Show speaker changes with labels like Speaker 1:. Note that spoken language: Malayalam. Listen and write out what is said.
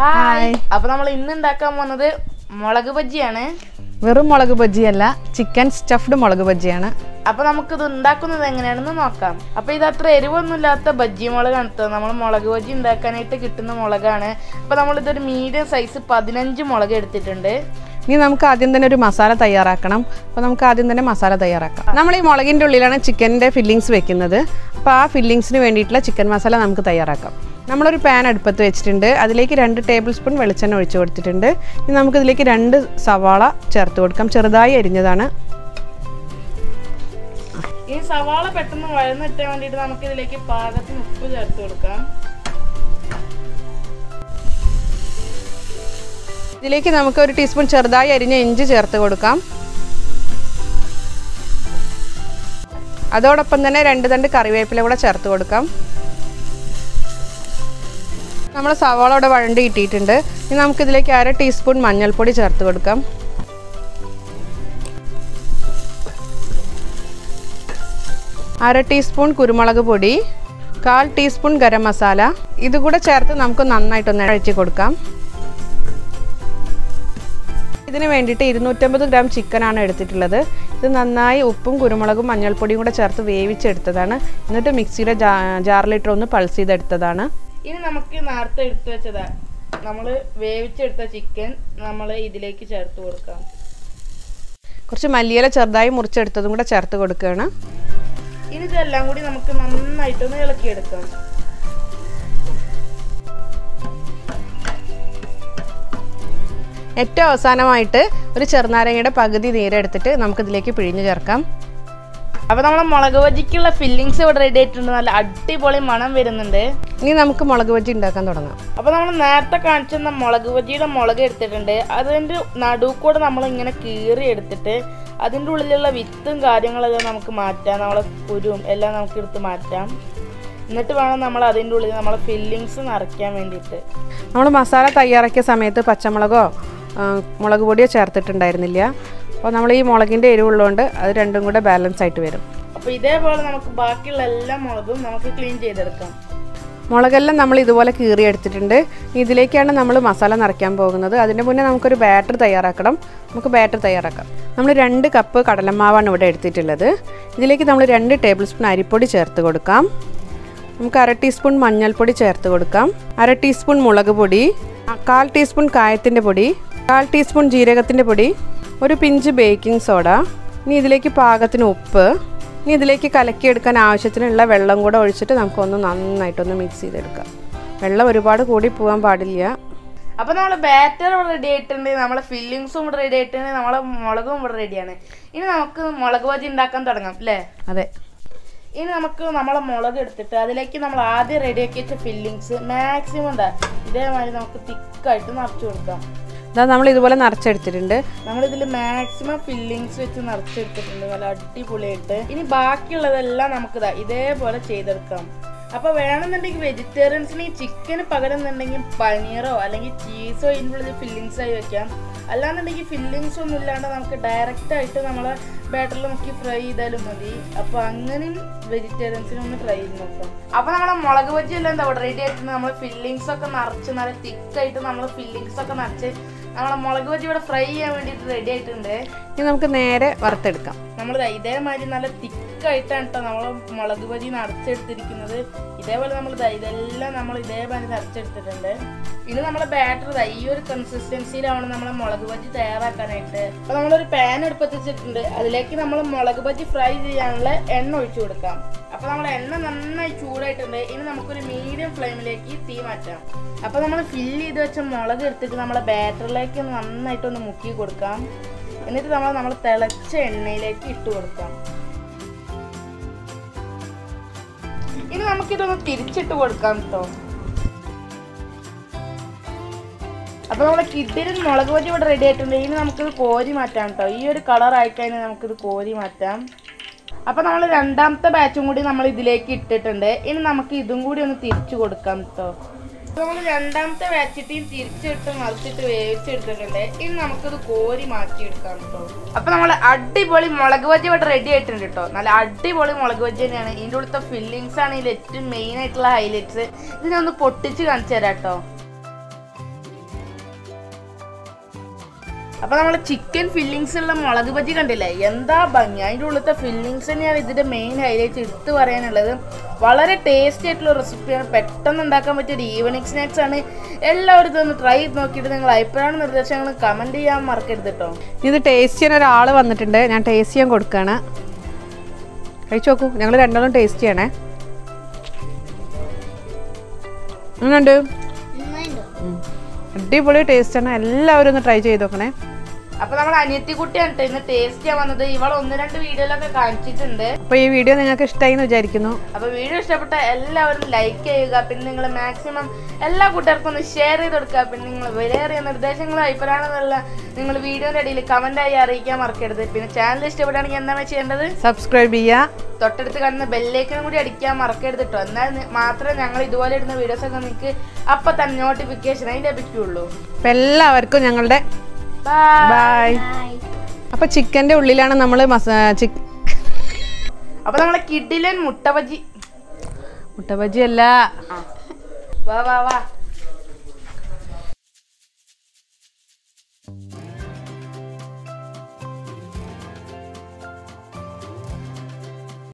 Speaker 1: ഹായ്. അപ്പൊ നമ്മൾ ഇന്ന് ഉണ്ടാക്കാൻ പോകുന്നത് മുളക് ബജ്ജിയാണ്.
Speaker 2: വെറും മുളക് ബജ്ജിയല്ല ചിക്കൻ സ്റ്റഫ്ഡ് മുളക് ബജ്ജിയാണ്.
Speaker 1: അപ്പൊ നമുക്കിത് ഉണ്ടാക്കുന്നത് എങ്ങനെയാണെന്ന് നോക്കാം. അപ്പൊ ഇത് അത്ര എരിവൊന്നുമില്ലാത്ത ബജ്ജി മുളകാണ് നമ്മൾ മുളക് ബജ്ജി ഉണ്ടാക്കാനായിട്ട് കിട്ടുന്ന മുളകാണ്. അപ്പൊ നമ്മൾ ഇതൊരു മീഡിയം സൈസ് പതിനഞ്ച് മുളക് എടുത്തിട്ടുണ്ട്.
Speaker 2: ഇനി നമുക്ക് ആദ്യം തന്നെ ഒരു മസാല തയ്യാറാക്കണം. അപ്പോൾ നമുക്ക് ആദ്യം തന്നെ മസാല തയ്യാറാക്കാം. നമ്മൾ ഈ മുളകിന്റെ ഉള്ളിലാണ് ചിക്കന്റെ ഫില്ലിങ്സ് വെക്കുന്നത്. അപ്പോൾ ആ ഫില്ലിങ്സിന് വേണ്ടിയിട്ടുള്ള ചിക്കൻ മസാല നമുക്ക് തയ്യാറാക്കാം. നമ്മളൊരു പാൻ അടുപ്പത്ത് വെച്ചിട്ടുണ്ട്. അതിലേക്ക് രണ്ട് ടേബിൾ സ്പൂൺ വെളിച്ചെണ്ണ ഒഴിച്ചു കൊടുത്തിട്ടുണ്ട്. ഇനി നമുക്കിതിലേക്ക് രണ്ട് സവാള ചേർത്ത് കൊടുക്കാം. ചെറുതായി അരിഞ്ഞതാണ്.
Speaker 1: ഈ സവാള പെട്ടെന്ന് വഴന്നിട്ടാൻ വേണ്ടിയിട്ട് നമുക്ക് ഇതിലേക്ക് പാകത്തിന് ഉപ്പ് ചേർത്ത് കൊടുക്കാം.
Speaker 2: ഇതിലേക്ക് നമുക്ക് ഒരു ടീസ്പൂൺ ചെറുതായി അരിഞ്ഞ ഇഞ്ചി ചേർത്ത് കൊടുക്കാം. അതോടൊപ്പം തന്നെ രണ്ട് തണ്ട് കറിവേപ്പില കൂടെ ചേർത്ത് കൊടുക്കാം. നമ്മൾ സവാള ഇവിടെ വഴണ്ടി കിട്ടിയിട്ടുണ്ട് ഇനി നമുക്കിതിലേക്ക് അര ടീസ്പൂൺ മഞ്ഞൾപ്പൊടി ചേർത്ത് കൊടുക്കാം. അര ടീസ്പൂൺ കുരുമുളക് പൊടി കാൽ ടീസ്പൂൺ ഗരം മസാല. ഇതുകൂടെ ചേർത്ത് നമുക്ക് നന്നായിട്ടൊന്ന് അഴിച്ച് കൊടുക്കാം. ഇതിന് വേണ്ടിയിട്ട് ഇരുന്നൂറ്റമ്പത് ഗ്രാം ചിക്കനാണ് എടുത്തിട്ടുള്ളത്. ഇത് നന്നായി ഉപ്പും കുരുമുളകും മഞ്ഞൾപ്പൊടിയും കൂടെ ചേർത്ത് വേവിച്ചെടുത്തതാണ്. എന്നിട്ട് മിക്സിയുടെ ജാറിലിട്ട് ഒന്ന് പൾസ് ചെയ്തെടുത്തതാണ്.
Speaker 1: ഇനി നമുക്ക് നേരത്തെ എടുത്തു വെച്ചതാ. നമ്മൾ വേവിച്ചെടുത്ത ചിക്കൻ നമ്മൾ ഇതിലേക്ക് ചേർത്ത് കൊടുക്കാം.
Speaker 2: കുറച്ച് മല്ലിയില ചെറുതായി മുറിച്ചെടുത്തതും കൂടെ ചേർത്ത് കൊടുക്കുകയാണ്.
Speaker 1: ഇനി ഇതെല്ലാം കൂടി നമുക്ക് നന്നായിട്ടൊന്ന് ഇളക്കിയെടുക്കാം.
Speaker 2: ഏറ്റവും അവസാനമായിട്ട് ഒരു ചെറുനാരങ്ങയുടെ പകുതി നീരെടുത്തിട്ട് നമുക്കിതിലേക്ക് പിഴിഞ്ഞു ചേർക്കാം.
Speaker 1: അപ്പൊ നമ്മളെ മുളക് ബജിക്കുള്ള ഫില്ലിങ്സ് ഇവിടെ റെഡി ആയിട്ടുണ്ട്. നല്ല അടിപൊളി മണം വരുന്നുണ്ട്.
Speaker 2: ഇനി നമുക്ക് മുളക് ബജി ഉണ്ടാക്കാൻ തുടങ്ങാം.
Speaker 1: അപ്പോൾ നമ്മൾ നേരത്തെ കാണിച്ചിരുന്ന മുളക് ബജിയുടെ മുളക് എടുത്തിട്ടുണ്ട്. അതിന്റെ നടുക്കൂടെ നമ്മൾ ഇങ്ങനെ കീറി എടുത്തിട്ട് അതിന്റെ ഉള്ളിലുള്ള വിത്തും കാര്യങ്ങളെല്ലാം നമുക്ക് മാറ്റാം. നമ്മളെ കുരുവും എല്ലാം നമുക്ക് എടുത്ത് മാറ്റാം. എന്നിട്ട് വേണം നമ്മൾ അതിന്റെ ഉള്ളിൽ നമ്മളെ ഫില്ലിങ്സ് നിറയ്ക്കാൻ വേണ്ടിയിട്ട്.
Speaker 2: നമ്മൾ മസാല തയ്യാറാക്കിയ സമയത്ത് പച്ചമുളകോ മുളക് പൊടിയോ ചേർത്തിട്ടുണ്ടായിരുന്നില്ല. അപ്പോൾ നമ്മൾ ഈ മുളകിന്റെ എരിവുള്ളതുകൊണ്ട് അത് രണ്ടും കൂടെ ബാലൻസ് ആയിട്ട് വരും.
Speaker 1: അപ്പോൾ ഇതേപോലെ നമുക്ക് ബാക്കിയുള്ള എല്ലാ മുളകും നമുക്ക് ക്ലീൻ ചെയ്തെടുക്കാം.
Speaker 2: മുളകെല്ലാം നമ്മൾ ഇതുപോലെ കീറി എടുത്തിട്ടുണ്ട്. ഇതിലേക്കാണ് നമ്മൾ മസാല നിറയ്ക്കാൻ പോകുന്നത്. അതിന് മുന്നേ നമുക്കൊരു ബാറ്റർ തയ്യാറാക്കണം. നമുക്ക് ബാറ്റർ തയ്യാറാക്കാം. നമ്മൾ രണ്ട് കപ്പ് കടലമാവാണ് ഇവിടെ എടുത്തിട്ടുള്ളത്. ഇതിലേക്ക് നമ്മൾ രണ്ട് ടേബിൾ സ്പൂൺ അരിപ്പൊടി ചേർത്ത് കൊടുക്കാം. നമുക്ക് അര ടീസ്പൂൺ മഞ്ഞൾപ്പൊടി ചേർത്ത് കൊടുക്കാം. അര ടീസ്പൂൺ മുളക് പൊടി. കാൽ ടീസ്പൂൺ കായത്തിന്റെ പൊടി കാൽ ടീസ്പൂൺ ജീരകത്തിന്റെ പൊടി ഒരു പിഞ്ച് ബേക്കിംഗ് സോഡ ഇനി ഇതിലേക്ക് പാകത്തിന് ഉപ്പ് ഇനി ഇതിലേക്ക് കലക്കിയെടുക്കാൻ ആവശ്യത്തിനുള്ള വെള്ളം കൂടെ ഒഴിച്ചിട്ട് നമുക്കൊന്ന് നന്നായിട്ടൊന്ന് മിക്സ് ചെയ്തെടുക്കാം. വെള്ളം ഒരുപാട് കൂടി പോകാൻ പാടില്ല.
Speaker 1: അപ്പോൾ നമ്മൾ ബാറ്റർ ഇവിടെ റെഡി ആയിട്ടുണ്ട് നമ്മളെ ഫില്ലിങ്സും ഇവിടെ റെഡി ആയിട്ടുണ്ട് നമ്മളെ മുളകും ഇവിടെ റെഡിയാണ് ഇനി നമുക്ക് മുളക് ബജി ഉണ്ടാക്കാൻ തുടങ്ങാം അല്ലേ
Speaker 2: അതെ.
Speaker 1: ഇനി നമുക്ക് നമ്മളെ മുളക് എടുത്തിട്ട് അതിലേക്ക് നമ്മൾ ആദ്യം റെഡിയാക്കി വെച്ച ഫില്ലിങ്സ് മാക്സിമം എന്താ ഇതേമാതിരി നമുക്ക് തിക്കായിട്ട് നിറച്ചു കൊടുക്കാം.
Speaker 2: ഇതാ നമ്മൾ ഇതുപോലെ നിറച്ചെടുത്തിട്ടുണ്ട്.
Speaker 1: നമ്മൾ നമ്മളിതിൽ മാക്സിമം ഫില്ലിങ്സ് വെച്ച് നിറച്ചെടുത്തിട്ടുണ്ട്. നല്ല അടിപൊളിയായിട്ട്. ഇനി ബാക്കിയുള്ളതെല്ലാം നമുക്ക് ഇതാ ഇതേപോലെ ചെയ്തെടുക്കാം. അപ്പൊ വേണമെന്നുണ്ടെങ്കിൽ വെജിറ്റേറിയൻസിന് ഈ ചിക്കന് പകരം എന്നുണ്ടെങ്കിൽ പനീറോ അല്ലെങ്കിൽ ചീസോ ഇതിനുള്ളത് ഫില്ലിങ്സ് ആയി വെക്കാം. അല്ലാന്നുണ്ടെങ്കിൽ ഫില്ലിങ്സ് ഒന്നും ഇല്ലാണ്ട് നമുക്ക് ഡയറക്റ്റ് ആയിട്ട് നമ്മളെ ബാറ്ററിൽ നമുക്ക് ഫ്രൈ ചെയ്താലും മതി. അപ്പൊ അങ്ങനെയും വെജിറ്റേറിയൻസിന് ഒന്ന് ട്രൈ ചെയ്ത് നോക്കാം. അപ്പൊ നമ്മളെ മുളക് ബജ്ജി എല്ലാം എന്താ റെഡി ആയിട്ടുണ്ട്. നമ്മൾ ഫില്ലിങ്സ് ഒക്കെ നിറച്ച് നല്ല തിക്കായിട്ട് നമ്മൾ ഫില്ലിങ്സ് ഒക്കെ നിറച്ച് നമ്മളെ മുളക് ബജ്ജി ഇവിടെ ഫ്രൈ ചെയ്യാൻ വേണ്ടിയിട്ട് റെഡി ആയിട്ടുണ്ട്.
Speaker 2: ഇനി നമുക്ക് നേരെ വറുത്തെടുക്കാം.
Speaker 1: നമ്മൾ ഇതേമാതിരി നല്ല തിക്കായിട്ടാണ് കേട്ടോ നമ്മൾ മുളക് പൊരി നിറച്ചെടുത്തിരിക്കുന്നത്. ഇതേപോലെ നമ്മൾ ഇതെല്ലാം നമ്മൾ ഇതേപോലെ നിറച്ചെടുത്തിട്ടുണ്ട്. ഇനി നമ്മുടെ ബാറ്റർ ഈ ഒരു കൺസിസ്റ്റൻസിയിലാണ് നമ്മൾ മുളക് ബജി തയ്യാറാക്കാനായിട്ട്. അപ്പൊ നമ്മളൊരു പാൻ എടുപ്പത്തിച്ചിട്ടുണ്ട് അതിലേക്ക് നമ്മൾ മുളക് ബജി ഫ്രൈ ചെയ്യാനുള്ള എണ്ണ ഒഴിച്ചു കൊടുക്കാം. അപ്പൊ നമ്മൾ എണ്ണ നന്നായി ചൂടായിട്ടുണ്ട്. ഇനി നമുക്കൊരു മീഡിയം ഫ്ലെയിമിലേക്ക് തീ മാറ്റാം. അപ്പൊ നമ്മൾ ഫില്ല് ചെയ്ത് വെച്ച മുളക് എടുത്തിട്ട് നമ്മളെ ബാറ്ററിലേക്ക് നന്നായിട്ടൊന്ന് മുക്കി കൊടുക്കാം. എന്നിട്ട് നമ്മൾ നമ്മൾ തിളച്ച എണ്ണയിലേക്ക് ഇട്ട് കൊടുക്കാം. ഇനി നമുക്കിതൊന്ന് തിരിച്ചിട്ട് കൊടുക്കാം കേട്ടോ അപ്പൊ നമ്മുടെ കിഡിലും മുളക് പൊടി ഇവിടെ റെഡി ആയിട്ടുണ്ട്. ഇനി നമുക്കിത് കോരി മാറ്റാം കേട്ടോ ഈ ഒരു കളർ ആയിക്കഴിഞ്ഞാൽ നമുക്കിത് കോരി മാറ്റാം. അപ്പൊ നമ്മൾ രണ്ടാമത്തെ ബാച്ചും കൂടി നമ്മൾ ഇതിലേക്ക് ഇട്ടിട്ടുണ്ട്. ഇനി നമുക്ക് ഇതും കൂടി ഒന്ന് തിരിച്ചു കൊടുക്കാം കേട്ടോ നമ്മൾ രണ്ടാമത്തെ ബാച്ചിട്ടിയും തിരിച്ചിട്ട് മറിച്ചിട്ട് വേവിച്ചെടുത്തിട്ടുണ്ട്. ഇനി നമുക്കത് കോരി മാറ്റിയെടുക്കാം കേട്ടോ അപ്പൊ നമ്മൾ അടിപൊളി മുളക് ബജ്ജി ഇവിടെ റെഡി ആയിട്ടുണ്ട് കേട്ടോ നല്ല അടിപൊളി മുളക് ബജ്ജി തന്നെയാണ്. ഇതിന്റെ ഉള്ളത്തെ ഫില്ലിങ്സ് ആണ് ഇതിൽ ഏറ്റവും മെയിൻ ആയിട്ടുള്ള ഹൈലൈറ്റ്സ് ഇതിനൊന്ന് പൊട്ടിച്ച് കാണിച്ചു തരാം കേട്ടോ അപ്പൊ നമ്മൾ ചിക്കൻ ഫില്ലിങ്സ് ഉള്ള മുളക് ബജി കണ്ടില്ലേ? എന്താ ഭംഗി. അതിന്റെ ഉള്ളിലത്തെ ഫില്ലിങ്സ് തന്നെയാണ് ഇതിന്റെ മെയിൻ ഹൈലൈറ്റ് എടുത്തു പറയാനുള്ളത്. വളരെ ടേസ്റ്റി ആയിട്ടുള്ള റെസിപ്പിയാണ് പെട്ടെന്ന് ഉണ്ടാക്കാൻ പറ്റിയ ഒരു ഈവനിങ് സ്നാക്സ് ആണ്. എല്ലാവരും ഇതൊന്ന് ട്രൈ ചെയ്ത് നോക്കിയിട്ട് നിങ്ങൾ അഭിപ്രായ നിർദ്ദേശങ്ങൾ കമന്റ് ചെയ്യാൻ മറക്കരുത് കേട്ടോ
Speaker 2: ഇത് ടേസ്റ്റ് ചെയ്യാൻ ഒരാൾ വന്നിട്ടുണ്ട്. ഞാൻ ടേസ്റ്റ് ചെയ്യാൻ കൊടുക്കുകയാണ് കഴിച്ചു നോക്കൂ. ഞങ്ങൾ രണ്ടാളും ടേസ്റ്റ് ചെയ്യണേ. അടിപൊളി ടേസ്റ്റ് അടിപൊളി ടേസ്റ്റാണ് എല്ലാവരും ഒന്ന് ട്രൈ ചെയ്ത് നോക്കണേ.
Speaker 1: അപ്പൊ നമ്മൾ അനിയത്തി കുട്ടി ട്ടോ ഇന്ന് ടേസ്റ്റ് ചെയ്യാൻ വന്നത് ഇവൾ ഒന്ന് രണ്ട് വീഡിയോയിലൊക്കെ കാണിച്ചിട്ടുണ്ട്.
Speaker 2: അപ്പൊ ഈ വീഡിയോ നിങ്ങൾക്ക് ഇഷ്ടമായി എന്ന് വിചാരിക്കുന്നു.
Speaker 1: അപ്പൊ വീഡിയോ ഇഷ്ടപ്പെട്ട എല്ലാവരും ലൈക്ക് ചെയ്യുക പിന്നെ നിങ്ങൾ മാക്സിമം എല്ലാ കൂട്ടുകാർക്കും ഒന്ന് ഷെയർ ചെയ്ത് കൊടുക്കുക. പിന്നെ നിങ്ങൾ വിലയേറിയ നിർദ്ദേശങ്ങളും അഭിപ്രായങ്ങളല്ല നിങ്ങൾ വീഡിയോന്റെ ഇടയിൽ കമന്റ് ആയി അറിയിക്കാൻ മറക്കരുത്. പിന്നെ ചാനൽ ഇഷ്ടപ്പെടുകയാണെങ്കിൽ എന്താണ് ചെയ്യേണ്ടത്?
Speaker 2: സബ്സ്ക്രൈബ് ചെയ്യുക.
Speaker 1: തൊട്ടടുത്ത് കാണുന്ന ബെല്ലേക്കിനും കൂടി അടിക്കാൻ മറക്കരുത് കേട്ടോ എന്നാൽ മാത്രമേ ഞങ്ങൾ ഇതുപോലെ ഇടുന്ന വീഡിയോസ് ഒക്കെ നിങ്ങൾക്ക് അപ്പൊ തന്നെ നോട്ടിഫിക്കേഷനായി ലഭിക്കുള്ളൂ
Speaker 2: അപ്പം എല്ലാവർക്കും ഞങ്ങളുടെ
Speaker 1: ബൈ
Speaker 2: അപ്പൊ അപ്പോൾ ചിക്കന്റെ ഉള്ളിലാണ് നമ്മൾ
Speaker 1: അപ്പൊ നമ്മളെ കിഡിലൻ മുട്ട ബജി
Speaker 2: മുട്ട ബജി അല്ല
Speaker 1: വാ വാ വാ.